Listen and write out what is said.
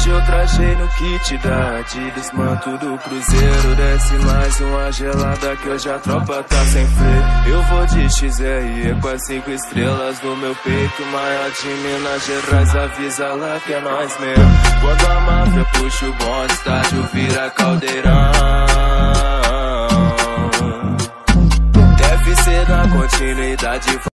Hoje eu trajei no kit da Adidas, manto do cruzeiro. Desce mais uma gelada que hoje a tropa tá sem freio. Eu vou de XRE com as cinco estrelas no meu peito. Maior de Minas Gerais, avisa lá que é nós mesmo. Quando a máfia puxa o bonde, estádio vira caldeirão. Deve ser da continuidade.